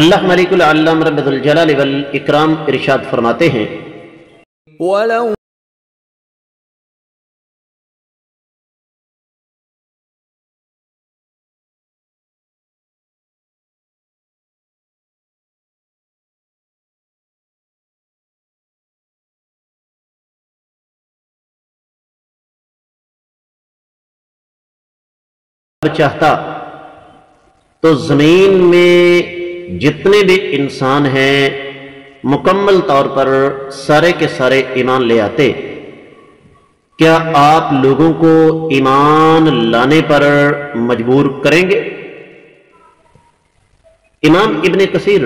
अल्लाह मलिकम इकराम इरशाद फरमाते हैं। चाहता तो ज़मीन में जितने भी इंसान हैं, मुकम्मल तौर पर सारे के सारे ईमान ले आते। क्या आप लोगों को ईमान लाने पर मजबूर करेंगे? इमाम इब्ने कसीर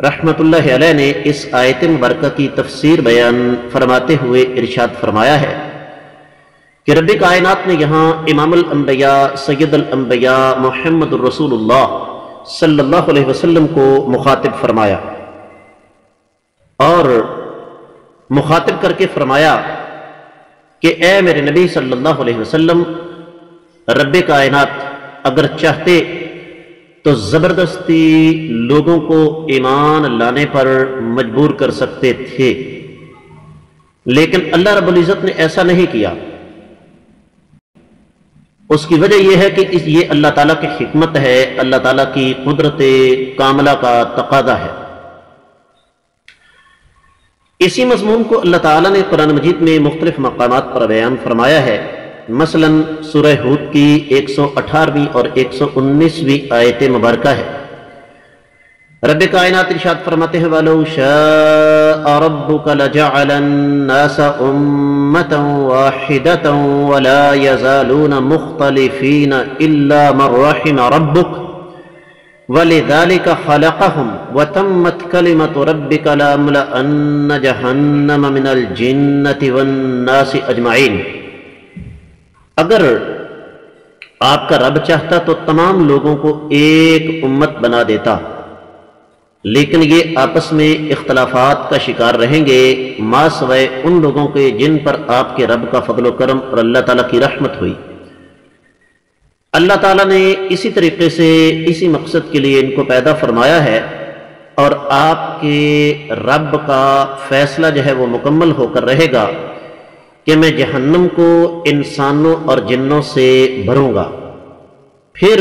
रहमतुल्लाह अलैह ने इस आयत मुबरक की तफसीर बयान फरमाते हुए इरशाद फरमाया है कि रब कायनात ने यहाँ इमामबिया सैदुलम्बिया मोहम्मद रसूलुल्लाह सल्लल्लाहु अलैहि वसल्लम को मुखातिब फरमाया। और मुखातिब करके फरमाया कि, ए मेरे नबी सल्लल्लाहु अलैहि वसल्लम रब कायनात, अगर चाहते तो ज़बरदस्ती लोगों को ईमान लाने पर मजबूर कर सकते थे। लेकिन अल्लाह रब्बुल इज़्ज़त ने ऐसा नहीं किया। उसकी वजह यह है कि इस ये अल्लाह ताला की हिकमत है, अल्लाह ताला की कुदरत कामला का तकादा है। इसी मजमून को अल्लाह ताला ने कुरान मजीद में मुख्तलिफ़ मकाम पर बयान फरमाया है। मसलन सुरह हूद की एक सौ अठारहवीं और एक सौ उन्नीसवीं आयत मुबारक है। रब कायनात इरशाद फरमाते हैं, वालो मुख्तलिफीन रहिम रब्बुक। वलिदालिक खलक़हुम वतम्मत कलिमतु रब्बिक लअम्लअन्न जहन्नम मिनल जिन्नति अगर आपका रब चाहता तो तमाम लोगों को एक उम्मत बना देता। लेकिन ये आपस में इख्तलाफात का शिकार रहेंगे, माँ सवय उन लोगों के जिन पर आपके रब का फजल करम और अल्लाह ताला की रहमत हुई। अल्लाह ताला ने इसी तरीके से इसी मकसद के लिए इनको पैदा फरमाया है और आपके रब का फैसला जो है वो मुकम्मल होकर रहेगा कि मैं जहन्नम को इंसानों और जिन्नों से भरूँगा। फिर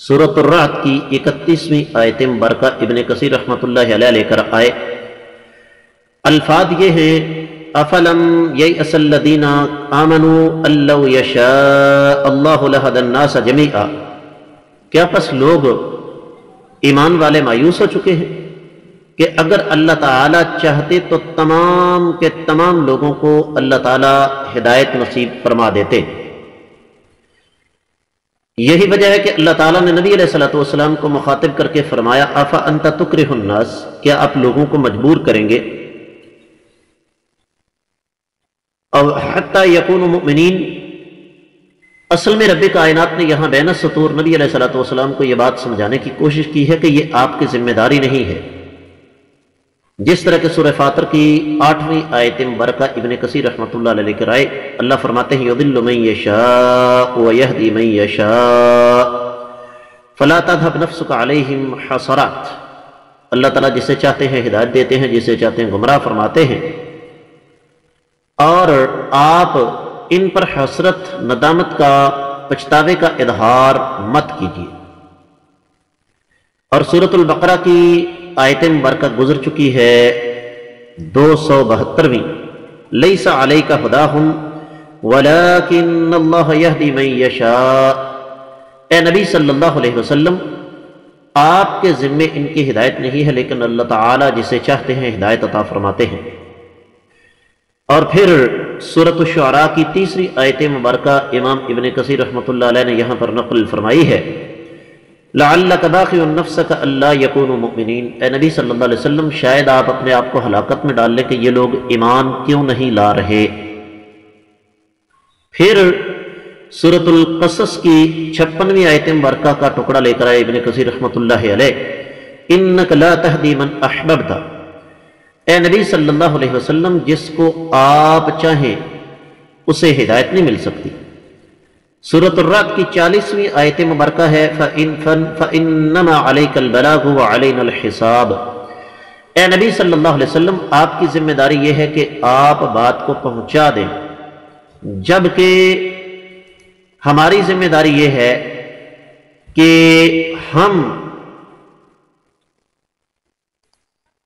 सूरत रात की इकतीसवीं आयत मुबारक इबन कसीर रहमत लेकर आए। अल्फाज ये हैं, अफलम यही असलदीना आमनु अल्लाहन्नास जमीआ। क्या बस लोग ईमान वाले मायूस हो चुके हैं कि अगर अल्लाह ताला चाहते तो तमाम के तमाम लोगों को अल्लाह ताला हिदायत नसीब फरमा देते। यही वजह है कि अल्लाह ताला ने नबी सलाम को मुखातिब करके फरमाया आफा अंता तुक्रनास क्या आप लोगों को मजबूर करेंगे? और हत्ता यकून मुमिन असल में रब कायनात ने यहाँ बैन सतूर नबी सलाम को यह बात समझाने की कोशिश की है कि यह आपकी ज़िम्मेदारी नहीं है। जिस तरह के सुर फातर की आठवीं आयत मुबरक इबन कसीर रहमत लेकर आए, अल्लाह फरमाते हैं योदिल्लुमई यशा हसरात। अल्लाह ताला जिसे चाहते हैं हिदायत देते हैं, जिसे चाहते हैं गुमराह फरमाते हैं। और आप इन पर हसरत, नदामत का पछतावे का इजहार मत कीजिए। और सूरतुल बकरा की आयत मुबारक गुजर चुकी है। दो सौ बहत्तरवीं। लई सा अलई का खुदा हूँ वलाकिन्दी ए नबी सल्लल्लाहु अलैहि वसल्लम, आपके ज़िम्मे इनकी हिदायत नहीं है, लेकिन अल्लाह ताला जिसे चाहते हैं, हिदायत अता फरमाते हैं। और फिर सूरत शुरा की तीसरी आयत मुबारक, इमाम इबन कसीर रहमत ने यहाँ पर नकल फरमाई है। अलैहि शायद आप अपने आप को हलाकत में डाल लें कि ये लोग ईमान क्यों नहीं ला रहे फिर सूरतुल कसस की छप्पनवीं आयत मुबारक का टुकड़ा लेकर आए इबन कसीर रहमत इन कला तहदीमन अहबबता ए नबी सल्लल्लाहु अलैहि वसल्लम जिसको आप चाहें उसे हिदायत नहीं मिल सकती सूरत की चालीसवीं आयत मुबरक है ए नबी सल्लल्लाहु अलैहि वसल्लम, आपकी ज़िम्मेदारी यह है कि आप बात को पहुँचा दें। जबकि हमारी ज़िम्मेदारी यह है कि हम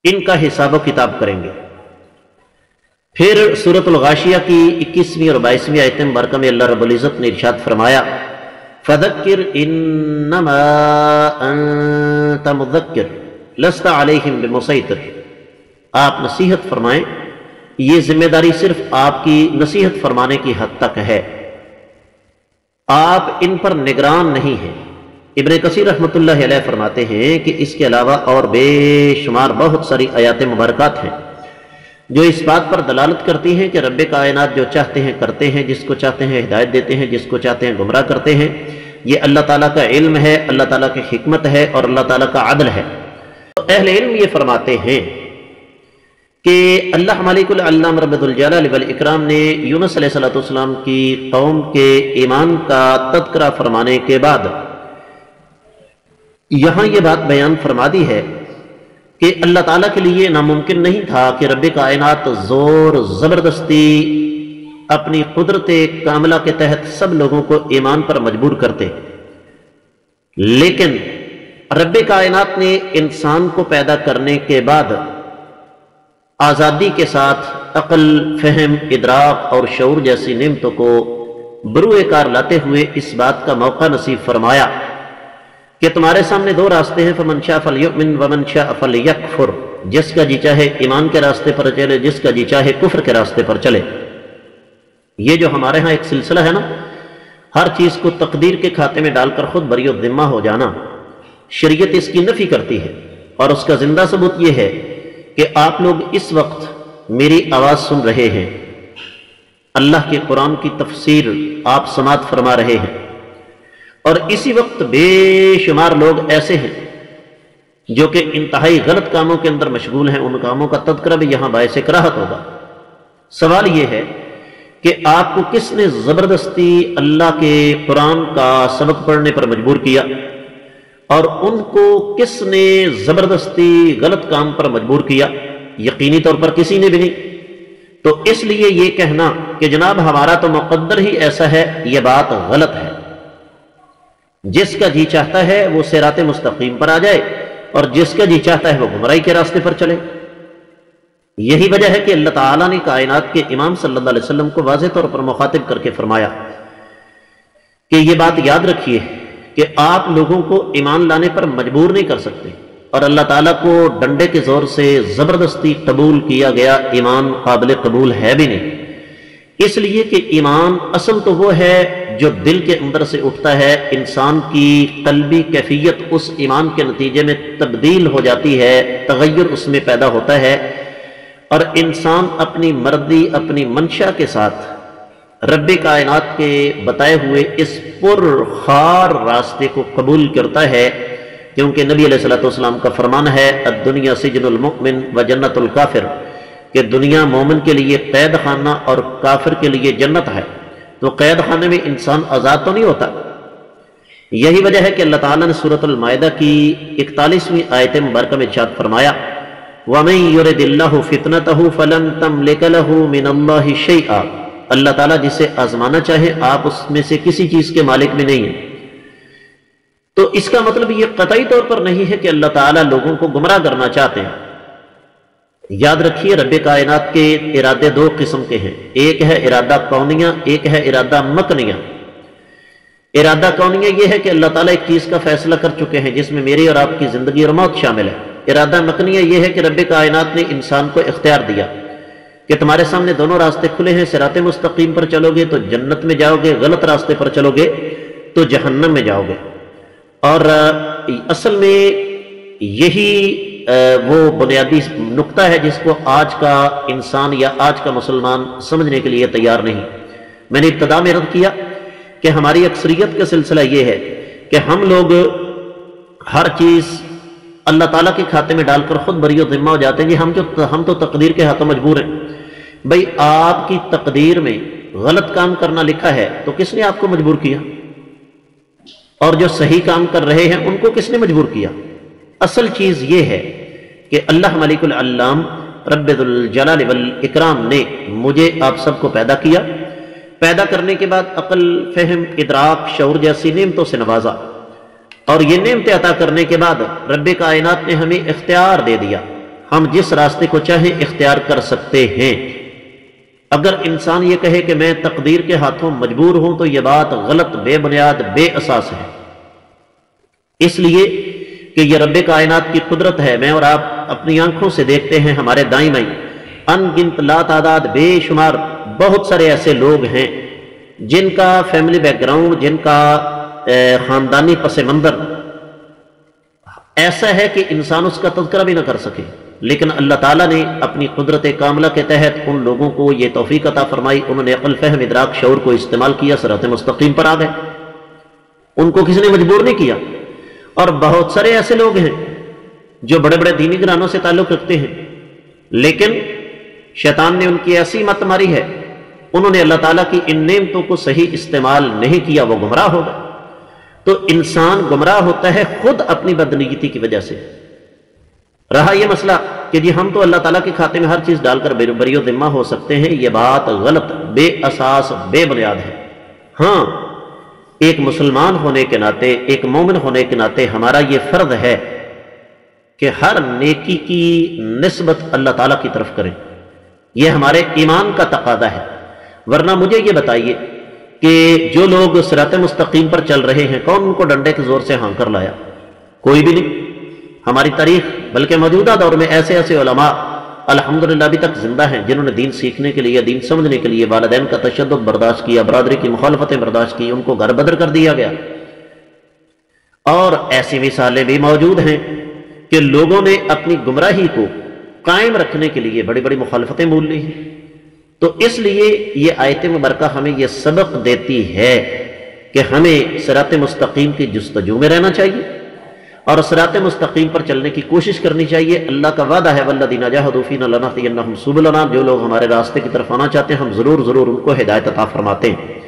इनका हिसाब किताब करेंगे। फिर सूरतुल गाशिया की इक्कीसवीं और बाईसवीं आयत मुबारक में अल्लाह रबुल्ज़त ने इर्शाद फरमाया फ़दक्र इनमुदक्र लस्ता अलहिम बेमुसैतर। आप नसीहत फरमाएँ, ये ज़िम्मेदारी सिर्फ़ आपकी नसीहत फरमाने की हद तक है। आप इन पर निगरान नहीं हैं। इबन कसीर रहमत फरमाते हैं कि इसके अलावा और बेशुमार बहुत सारी आयात मुबारकत हैं। जो इस बात पर दलालत करती हैं कि रब कायनात जो चाहते हैं करते हैं, जिसको चाहते हैं हिदायत देते हैं, जिसको चाहते हैं गुमराह करते हैं, ये अल्लाह ताला का इल्म है, अल्लाह ताला की हिकमत है और अल्लाह ताला का अदल है। तो अहल इल्म ये फरमाते हैं कि अल्लाह मालिकुल्लाम ने यूनस सलाम की कौम के ईमान का तस्करा फरमाने के बाद यहाँ ये बात बयान फरमा दी है कि अल्लाह ताला के लिए नामुमकिन नहीं था कि रब कायनात ज़ोर ज़बरदस्ती अपनी कुदरत कामला के तहत सब लोगों को ईमान पर मजबूर करते। लेकिन रब कायनात ने इंसान को पैदा करने के बाद आज़ादी के साथ अकल, फहम, इदराक और शौर जैसी निमतों को बरुए कार लाते हुए इस बात का मौका नसीब फरमाया। कि तुम्हारे सामने दो रास्ते हैं, फमन शाह फल युमिन वमन शाह फल यकफुर जिसका जी चाहे ईमान के रास्ते पर चले, जिसका जी चाहे कुफर के रास्ते पर चले। ये जो हमारे यहाँ एक सिलसिला है ना, हर चीज़ को तकदीर के खाते में डालकर खुद बरियो जिम्मा हो जाना, शरीयत इसकी नफी करती है। और उसका ज़िंदा सबूत यह है कि आप लोग इस वक्त मेरी आवाज़ सुन रहे हैं। अल्लाह के कुरान की तफसीर आप समात फरमा रहे हैं। और इसी वक्त बेशुमार लोग ऐसे हैं, जो कि इंतहाई गलत कामों के अंदर मशगूल हैं। उन कामों का तस्करा भी यहाँ बायस कराहत होगा। सवाल यह है कि आपको किसने ज़बरदस्ती अल्लाह के कुरान का सबक पढ़ने पर मजबूर किया? और उनको किसने ज़बरदस्ती गलत काम पर मजबूर किया? यकीनी तौर पर किसी ने भी नहीं। तो इसलिए यह कहना कि जनाब, हमारा तो मुकद्दर ही ऐसा है यह बात गलत है। जिसका जी चाहता है वो सिरात मुस्तकीम पर आ जाए और जिसका जी चाहता है वो गुमराई के रास्ते पर चले। यही वजह है कि अल्लाह ताला ने कायनात के इमाम सल्लल्लाहु अलैहि वसल्लम को वाज तौर पर मुखातिब करके फरमाया कि ये बात याद रखिए कि आप लोगों को ईमान लाने पर मजबूर नहीं कर सकते। और अल्लाह ताला को डंडे के ज़ोर से ज़बरदस्ती कबूल किया गया ईमान काबिल कबूल है भी नहीं। इसलिए कि ईमान असल तो वो है जो दिल के अंदर से उठता है, इंसान की कलबी कैफियत उस ईमान के नतीजे में तब्दील हो जाती है तगैर उसमें पैदा होता है। और इंसान अपनी मर्दी, अपनी मंशा के साथ रब कायनात के बताए हुए इस पुरखार रास्ते को कबूल करता है, क्योंकि नबी सलाम का फरमान है दुनिया सिजनमिन व जन्नतुल काफिर दुनिया मोमिन के लिए कैद खाना और काफिर के लिए जन्नत है। तो कैद खाने में इंसान आज़ाद तो नहीं होता। यही वजह है कि अल्लाह ताला ने सूरतमायदा की इकतालीसवीं आयत मुबारक में चाद फरमाया अल्लाह ताला जिसे आजमाना चाहे, आप उसमें से किसी चीज़ के मालिक में नहीं है। तो इसका मतलब ये कतई तौर पर नहीं है कि अल्लाह ताला लोगों को गुमराह करना चाहते हैं। याद रखिए रब कायनात के इरादे दो किस्म के हैं। एक है इरादा कौनिया, एक है इरादा मकनिया इरादा कौनिया यह है कि अल्लाह ताला एक चीज़ का फैसला कर चुके हैं, जिसमें मेरी और आपकी ज़िंदगी और मौत शामिल है। इरादा मकनिया यह है कि रब कायनात ने इंसान को इख्तियार दिया कि तुम्हारे सामने दोनों रास्ते खुले हैं, सिरात मुस्तकीम पर चलोगे तो जन्नत में जाओगे, गलत रास्ते पर चलोगे तो जहन्नम में जाओगे। और, असल में यही वो बुनियादी नुकता है जिसको आज का इंसान या आज का मुसलमान समझने के लिए तैयार नहीं। मैंने इब्तदा में रद्द किया कि हमारी अक्सरियत का सिलसिला ये है कि हम लोग हर चीज़ अल्लाह ताला के खाते में डालकर खुद बरी ज़िम्मा हो जाते हैं कि हम जो हम तो तकदीर के हाथों मजबूर हैं। भाई, आपकी तकदीर में गलत काम करना लिखा है तो किसने आपको मजबूर किया? और जो सही काम कर रहे हैं उनको किसने मजबूर किया? असल चीज़ ये है कि अल्लाह अल्लाम इकराम ने मुझे, आप सबको पैदा किया। पैदा करने के बाद अकल, फहम, इदराक, शौर जैसी नियमतों से नवाजा। और ये नियमत अता करने के बाद रब कायनात ने हमें इख्तियार दे दिया। हम जिस रास्ते को चाहे इख्तियार कर सकते हैं। अगर इंसान ये कहे कि मैं तकदीर के हाथों मजबूर हूँ तो यह बात गलत, बेबुनियाद, बेअसास है। इसलिए कि यह रब कायनात की कुदरत है। मैं और आप अपनी आँखों से देखते हैं हमारे दाई माई अनगिनत ला तादाद बेशुमार बहुत सारे ऐसे लोग हैं जिनका फैमिली बैकग्राउंड, जिनका ख़ानदानी पस मंदर, ऐसा है कि इंसान उसका तस्करा भी ना कर सके। लेकिन अल्लाह ताला ने अपनी कुदरत कामला के तहत उन लोगों को ये तोफ़ी अता फरमाई। उन्होंने अकल फहम इदराक शौर को इस्तेमाल किया सरत मुस्तकीम पर आ गए। उनको किसी ने मजबूर नहीं किया। और बहुत सारे ऐसे लोग हैं जो बड़े बड़े दीनी घरानों से ताल्लुक़ रखते हैं। लेकिन शैतान ने उनकी ऐसी मत मारी है, उन्होंने अल्लाह ताला की इन नेमतों को सही इस्तेमाल नहीं किया, वो गुमराह हो गए। तो इंसान गुमराह होता है खुद अपनी बदनीति की वजह से। रहा यह मसला कि जी हम तो अल्लाह ताला के खाते में हर चीज़ डालकर बरियो दिम्मा हो सकते हैं यह बात गलत, बेअसास, बेबुनियाद है। हाँ एक मुसलमान होने के नाते, एक मोमिन होने के नाते हमारा यह फ़र्ज़ है कि हर नेकी की नस्बत अल्लाह ताला की तरफ़ करें। यह हमारे ईमान का तकादा है। वरना मुझे यह बताइए कि जो लोग सरात मुस्तकीम पर चल रहे हैं, कौन उनको डंडे के ज़ोर से हाँकर लाया? कोई भी नहीं। हमारी तारीख, बल्कि मौजूदा दौर में ऐसे ऐसे उलमा अल्हम्दुलिल्लाह, अभी तक ज़िंदा हैं, जिन्होंने दीन सीखने के लिए, दीन समझने के लिए वालदेन का तशद बर्दाश्त किया, बरदरी की मुखालफतें बर्दाश्त की, उनको घर बदर कर दिया गया। और ऐसी मिसालें भी मौजूद हैं कि लोगों ने अपनी गुमराही को कायम रखने के लिए बड़ी बड़ी मुखालफतें मूल ली हैं। तो इसलिए ये आयत मुबरक हमें यह सबक देती है कि हमें सरात मुस्तकीम की जस्तजू में रहना चाहिए। और सरात मुस्तकीम पर चलने की कोशिश करनी चाहिए। अल्लाह का वादा है वल्ला वल्लदीना जहदूफ़ीन सुबलना जो लोग हमारे रास्ते की तरफ़ आना चाहते हैं, हम ज़रूर ज़रूर उनको हिदायत अता फरमाते हैं।